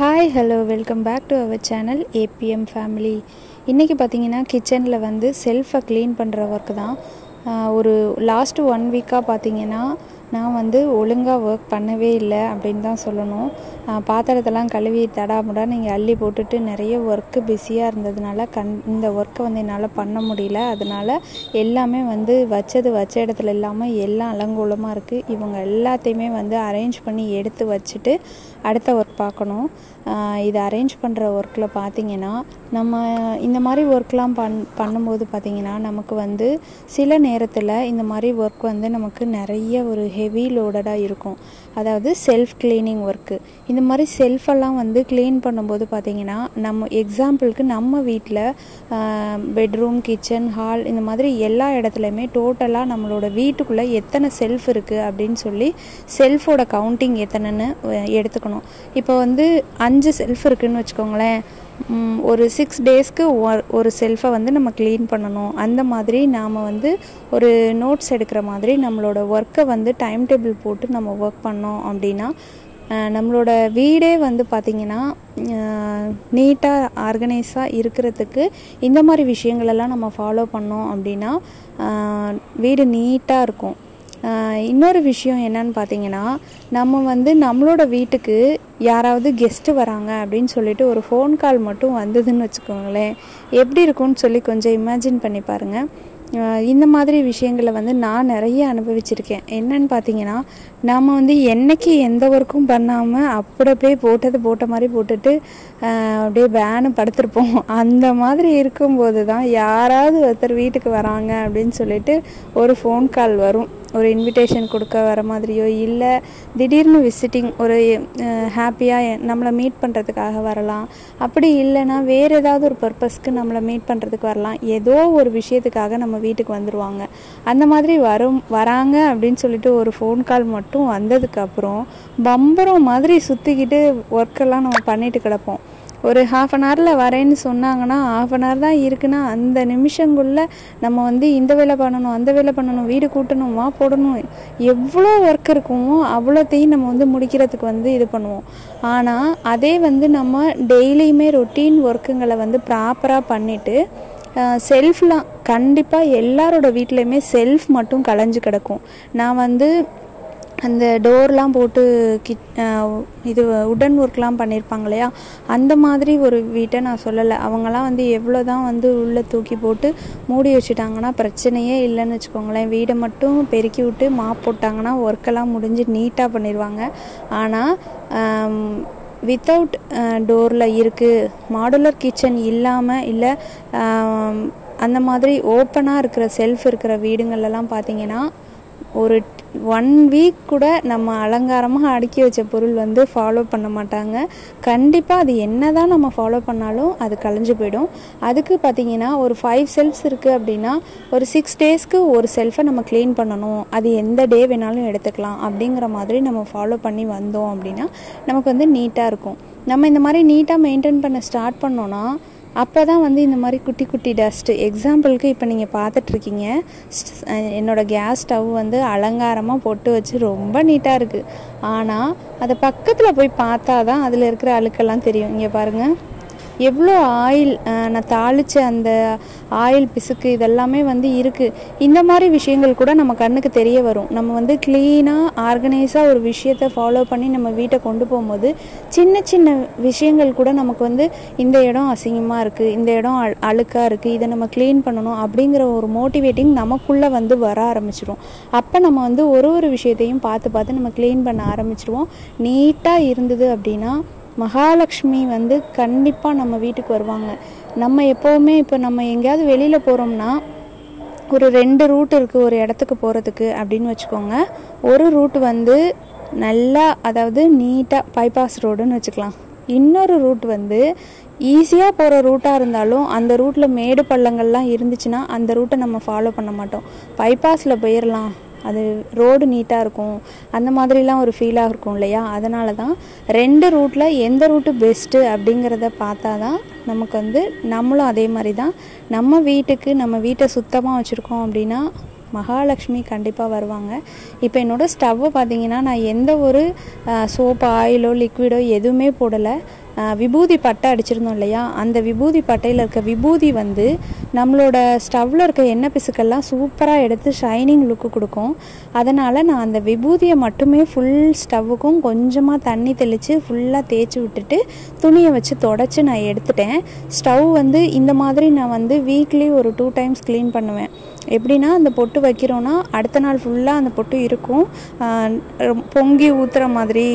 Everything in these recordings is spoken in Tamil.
Hi hello welcome back to our channel ABM family இன்றைக்கி பார்த்தீங்கன்னா கிச்சனில் வந்து செல்ஃபை க்ளீன் பண்ணுற ஒர்க் தான். ஒரு லாஸ்ட்டு ஒன் வீக்காக பார்த்தீங்கன்னா நான் வந்து ஒழுங்காக ஒர்க் பண்ணவே இல்லை அப்படின்னு தான் சொல்லணும். பாத்திரத்தெல்லாம் கழுவி தடாமுடா நீங்கள் அள்ளி போட்டுட்டு நிறைய ஒர்க்கு பிஸியாக இருந்ததுனால கண் இந்த ஒர்க்கை வந்து என்னால் பண்ண முடியல. அதனால் எல்லாமே வந்து வச்சது வச்ச இடத்துல இல்லாமல் எல்லாம் அலங்கோலமாக இருக்குது இவங்க எல்லாத்தையுமே வந்து அரேஞ்ச் பண்ணி எடுத்து வச்சுட்டு அடுத்த ஒர்க் பார்க்கணும். இது அரேஞ்ச் பண்ணுற ஒர்க்கில் பார்த்தீங்கன்னா நம்ம இந்த மாதிரி ஒர்க்லாம் பண் பண்ணும்போது பார்த்தீங்கன்னா நமக்கு வந்து சில நேரத்தில் இந்த மாதிரி ஒர்க் வந்து நமக்கு நிறைய ஒரு ஹெவி லோடடாக இருக்கும். அதாவது செல்ஃப் க்ளீனிங் ஒர்க்கு இந்த மாதிரி செல்ஃபெல்லாம் வந்து க்ளீன் பண்ணும்போது பார்த்தீங்கன்னா நம்ம எக்ஸாம்பிளுக்கு நம்ம வீட்டில் பெட்ரூம் கிச்சன் ஹால் இந்த மாதிரி எல்லா இடத்துலையுமே டோட்டலாக நம்மளோட வீட்டுக்குள்ளே எத்தனை செல்ஃப் இருக்குது அப்படின்னு சொல்லி செல்ஃபோட கவுண்டிங் எத்தனைன்னு எடுத்துக்கணும். இப்போ வந்து அஞ்சு செல்ஃப் இருக்குதுன்னு வச்சுக்கோங்களேன். ஒரு சிக்ஸ் டேஸ்க்கு ஒரு செல்ஃபை வந்து நம்ம க்ளீன் பண்ணணும். அந்த மாதிரி நாம் வந்து ஒரு நோட்ஸ் எடுக்கிற மாதிரி நம்மளோட ஒர்க்கை வந்து டைம் டேபிள் போட்டு நம்ம ஒர்க் பண்ணோம் அப்படின்னா நம்மளோட வீடே வந்து பார்த்திங்கன்னா நீட்டாக ஆர்கனைஸாக இருக்கிறதுக்கு இந்த மாதிரி விஷயங்களெல்லாம் நம்ம ஃபாலோ பண்ணோம் அப்படின்னா வீடு நீட்டாக இருக்கும். இன்னொரு விஷயம் என்னன்னு பார்த்தீங்கன்னா நம்ம வந்து நம்மளோட வீட்டுக்கு யாராவது கெஸ்ட்டு வராங்க அப்படின்னு சொல்லிட்டு ஒரு ஃபோன் கால் மட்டும் வந்ததுன்னு வச்சுக்கோங்களேன். எப்படி இருக்கும்னு சொல்லி கொஞ்சம் இமேஜின் பண்ணி பாருங்கள் இந்த மாதிரி விஷயங்களை வந்து நான் நிறைய அனுபவிச்சிருக்கேன். என்னன்னு பார்த்தீங்கன்னா நாம் வந்து என்னைக்கு எந்த ஒர்க்கும் பண்ணாமல் அப்படி அப்படியே போட்டது போட்ட மாதிரி போட்டுட்டு அப்படியே பேனு படுத்திருப்போம். அந்த மாதிரி இருக்கும்போது தான் யாராவது ஒருத்தர் வீட்டுக்கு வராங்க அப்படின்னு சொல்லிட்டு ஒரு ஃபோன் கால் வரும். ஒரு இன்விடேஷன் கொடுக்க வர மாதிரியோ இல்லை திடீர்னு விசிட்டிங் ஒரு ஹாப்பியாக நம்மளை மீட் பண்ணுறதுக்காக வரலாம். அப்படி இல்லைன்னா வேறு ஏதாவது ஒரு பர்பஸ்க்கு நம்மளை மீட் பண்ணுறதுக்கு வரலாம். ஏதோ ஒரு விஷயத்துக்காக நம்ம வீட்டுக்கு வந்துடுவாங்க அந்த மாதிரி வரும் வராங்க அப்படின்னு சொல்லிட்டு ஒரு ஃபோன் கால் மட்டும் வந்ததுக்கப்புறம் பம்பரம் மாதிரி சுற்றிக்கிட்டு ஒர்க்கெல்லாம் நம்ம பண்ணிட்டு கிடப்போம். ஒரு ஹாஃப் அன் ஹவரில் வரேன்னு சொன்னாங்கன்னா ஹாஃப் அன் ஹவர் தான் இருக்குன்னா அந்த நிமிஷங்குள்ளே நம்ம வந்து இந்த வேலை பண்ணணும் அந்த வேலை பண்ணணும் வீடு கூட்டணும் வா போடணும். எவ்வளோ ஒர்க் இருக்குமோ அவ்வளோத்தையும் நம்ம வந்து முடிக்கிறதுக்கு வந்து இது பண்ணுவோம். ஆனால் அதே வந்து நம்ம டெய்லியுமே ரொட்டீன் ஒர்க்குங்களை வந்து ப்ராப்பராக பண்ணிவிட்டு செல்ஃப்லாம் கண்டிப்பாக எல்லாரோட வீட்லேயுமே செல்ஃப் மட்டும் கலைஞ்சு கிடக்கும். நான் வந்து அந்த டோர்லாம் போட்டு கிட் இது உடன் ஒர்க்லாம் பண்ணியிருப்பாங்க இல்லையா? அந்த மாதிரி ஒரு வீட்டை நான் சொல்லலை. அவங்களாம் வந்து எவ்வளோ தான் வந்து உள்ளே தூக்கி போட்டு மூடி வச்சுட்டாங்கன்னா பிரச்சனையே இல்லைன்னு வச்சுக்கோங்களேன். வீடை மட்டும் பெருக்கி விட்டு மாப் போட்டாங்கன்னா ஒர்க்கெல்லாம் முடிஞ்சு நீட்டாக பண்ணிடுவாங்க ஆனால் வித்தவுட் டோரில் இருக்குது மாடுலர் கிச்சன் இல்லாமல் இல்லை அந்த மாதிரி ஓப்பனாக இருக்கிற செல்ஃப் இருக்கிற வீடுங்கள்லாம் பார்த்தீங்கன்னா ஒரு ஒன் வீக் கூட நம்ம அலங்காரமாக அடுக்கி வச்ச பொருள் வந்து ஃபாலோ பண்ண மாட்டாங்க. கண்டிப்பாக அது என்ன தான் நம்ம ஃபாலோ பண்ணாலும் அது கலைஞ்சு போயிடும். அதுக்கு பார்த்தீங்கன்னா ஒரு ஃபைவ் செல்ஃப்ஸ் இருக்குது அப்படின்னா ஒரு சிக்ஸ் டேஸ்க்கு ஒரு செல்ஃபை நம்ம க்ளீன் பண்ணணும். அது எந்த டே வேணாலும் எடுத்துக்கலாம் அப்படிங்கிற மாதிரி நம்ம ஃபாலோ பண்ணி வந்தோம் அப்படின்னா நமக்கு வந்து நீட்டாக இருக்கும். நம்ம இந்த மாதிரி நீட்டாக மெயின்டைன் பண்ண ஸ்டார்ட் பண்ணோன்னா அப்போ தான் வந்து இந்த மாதிரி குட்டி குட்டி டஸ்ட்டு எக்ஸாம்பிளுக்கு இப்போ நீங்கள் பார்த்துட்ருக்கீங்க. என்னோடய கேஸ் ஸ்டவ் வந்து அலங்காரமாக பொட்டு வச்சு ரொம்ப நீட்டாக இருக்குது ஆனால் அதை பக்கத்தில் போய் பார்த்தா தான் அதில் இருக்கிற அழுக்கெல்லாம் தெரியும். இங்கே பாருங்கள் எவ்வளோ ஆயில் நான் தாளித்த அந்த ஆயில் பிசுக்கு இதெல்லாமே வந்து இருக்குது இந்த மாதிரி விஷயங்கள் கூட நம்ம கண்ணுக்கு தெரிய வரும். நம்ம வந்து க்ளீனாக ஆர்கனைஸாக ஒரு விஷயத்தை ஃபாலோ பண்ணி நம்ம வீட்டை கொண்டு போகும்போது சின்ன சின்ன விஷயங்கள் கூட நமக்கு வந்து இந்த இடம் அசிங்கமாக இருக்குது இந்த இடம் அழு அழுக்காக இருக்குது இதை நம்ம க்ளீன் பண்ணணும் அப்படிங்கிற ஒரு மோட்டிவேட்டிங் நமக்குள்ளே வந்து வர ஆரம்பிச்சிடும் அப்போ நம்ம வந்து ஒரு ஒரு விஷயத்தையும் பார்த்து பார்த்து நம்ம க்ளீன் பண்ண ஆரம்பிச்சிடுவோம் நீட்டாக இருந்தது அப்படின்னா மகாலட்சுமி வந்து கண்டிப்பாக நம்ம வீட்டுக்கு வருவாங்க. நம்ம எப்போவுமே இப்போ நம்ம எங்கேயாவது வெளியில் போகிறோம்னா ஒரு ரெண்டு ரூட் இருக்குது ஒரு இடத்துக்கு போகிறதுக்கு அப்படின்னு வச்சுக்கோங்க. ஒரு ரூட் வந்து நல்லா அதாவது நீட்டாக பைபாஸ் ரோடுன்னு வச்சுக்கலாம். இன்னொரு ரூட் வந்து ஈஸியாக போகிற ரூட்டாக இருந்தாலும் அந்த ரூட்டில் மேடு பள்ளங்கள்லாம் இருந்துச்சுன்னா அந்த ரூட்டை நம்ம ஃபாலோ பண்ண மாட்டோம். பைபாஸில் போயிடலாம் அது ரோடு நீட்டாக இருக்கும். அந்த மாதிரிலாம் ஒரு ஃபீலாக இருக்கும் இல்லையா? அதனால தான் ரெண்டு ரூட்டில் எந்த ரூட்டு பெஸ்ட்டு அப்படிங்கிறத பார்த்தா தான் நமக்கு வந்து நம்மளும் அதே மாதிரி தான். நம்ம வீட்டுக்கு நம்ம வீட்டை சுத்தமாக வச்சுருக்கோம் அப்படின்னா மகாலட்சுமி கண்டிப்பாக வருவாங்க. இப்போ என்னோடய ஸ்டவ்வை பார்த்தீங்கன்னா நான் எந்த ஒரு சோப்பு ஆயிலோ லிக்விடோ எதுவுமே போடலை. விபூதி பட்டை அடிச்சிருந்தோம் இல்லையா? அந்த விபூதி பட்டையில் இருக்க விபூதி வந்து நம்மளோட ஸ்டவ்வில் இருக்க எண்ணெய் பிசுக்கெல்லாம் சூப்பராக எடுத்து ஷைனிங் லுக்கு கொடுக்கும். அதனால் நான் அந்த விபூதியை மட்டுமே ஃபுல் ஸ்டவ்வுக்கும் கொஞ்சமாக தண்ணி தெளித்து ஃபுல்லாக தேய்ச்சி விட்டுட்டு துணியை வச்சு தொடச்சி நான் எடுத்துட்டேன். ஸ்டவ் வந்து இந்த மாதிரி நான் வந்து வீக்லி ஒரு டூ டைம்ஸ் க்ளீன் பண்ணுவேன். எப்படின்னா அந்த பொட்டு வைக்கிறோன்னா அடுத்த நாள் ஃபுல்லாக அந்த பொட்டு இருக்கும். பொங்கி ஊற்றுற மாதிரி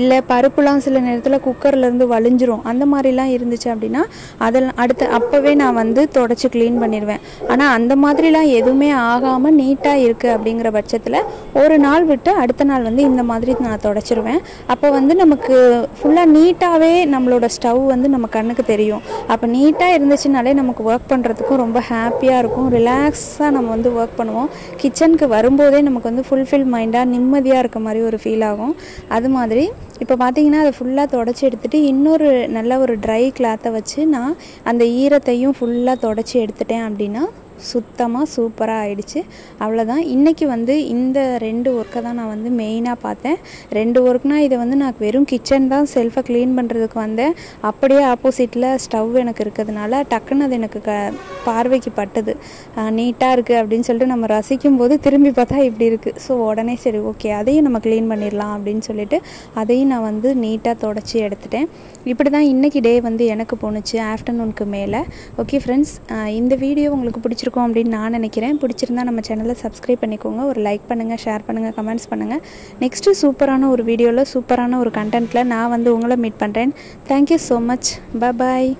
இல்லை பருப்புலாம் சில நேரத்தில் குக்கர்லேருந்து வலிஞ்சிரும் அந்த மாதிரிலாம் இருந்துச்சு அப்படின்னா அதெல்லாம் அடுத்த அப்போவே நான் வந்து தொடச்சி க்ளீன் பண்ணிடுவேன் ஆனால் அந்த மாதிரிலாம் எதுவுமே ஆகாமல் நீட்டாக இருக்குது அப்படிங்கிற பட்சத்தில் ஒரு நாள் விட்டு அடுத்த நாள் வந்து இந்த மாதிரி நான் தொடச்சிருவேன். அப்போ வந்து நமக்கு ஃபுல்லாக நீட்டாகவே நம்மளோட ஸ்டவ் வந்து நம்ம கண்ணுக்கு தெரியும். அப்போ நீட்டாக இருந்துச்சுனாலே நமக்கு ஒர்க் பண்ணுறதுக்கும் ரொம்ப ஹாப்பியாக இருக்கும். ரிலாக்ஸாக நம்ம வந்து ஒர்க் பண்ணுவோம். கிச்சனுக்கு வரும்போதே நமக்கு வந்து ஃபுல்ஃபில் மைண்டாக நிம்மதியாக இருக்க மாதிரி ஒரு ஃபீல் ஆகும். அது மாதிரி இப்போ பார்த்தீங்கன்னா அதை ஃபுல்லாக தொடச்சி எடுத்துட்டு இன்னொரு நல்ல ஒரு ட்ரை கிளாத்தை வச்சு நான் அந்த ஈரத்தையும் ஃபுல்லாக தொடச்சி எடுத்துட்டேன் அப்படின்னா சுத்தமாக சூப்பராக ஆயிடுச்சு. அவ்வளோதான் இன்றைக்கி வந்து இந்த ரெண்டு ஒர்க்கை தான் நான் வந்து மெயினாக பார்த்தேன். ரெண்டு ஒர்க்னால் இதை வந்து நான் வெறும் கிச்சன் தான் செல்ஃபை க்ளீன் பண்ணுறதுக்கு வந்தேன். அப்படியே ஆப்போசிட்டில் ஸ்டவ் எனக்கு இருக்கிறதுனால டக்குன்னு அது எனக்கு க பார்வைக்கு பட்டுது. நீட்டாக இருக்குது அப்படின்னு சொல்லிட்டு நம்ம ரசிக்கும் போது திரும்பி பார்த்தா இப்படி இருக்குது ஸோ உடனே சரி ஓகே அதையும் நம்ம க்ளீன் பண்ணிடலாம் அப்படின்னு சொல்லிட்டு அதையும் நான் வந்து நீட்டாக தொடச்சி எடுத்துட்டேன். இப்படி தான் இன்றைக்கி டே வந்து எனக்கு போணுச்சு ஆஃப்டர்நூனுக்கு மேலே. ஓகே ஃப்ரெண்ட்ஸ் இந்த வீடியோ உங்களுக்கு பிடிச்சிருக்கு பிடிச்சிருக்கும் அப்படின்னு நான் நினைக்கிறேன். பிடிச்சிருந்தா நம்ம சேனலை சப்ஸ்கிரைப் பண்ணிக்கோங்க. ஒரு லைக் பண்ணுங்கள் ஷேர் பண்ணுங்கள் கமெண்ட்ஸ் பண்ணுங்கள் நெக்ஸ்ட்டு சூப்பரான ஒரு வீடியோவில் சூப்பரான ஒரு கண்டென்ட்டில் நான் வந்து உங்களை மீட் பண்ணுறேன் தேங்க்யூ ஸோ மச் பாய்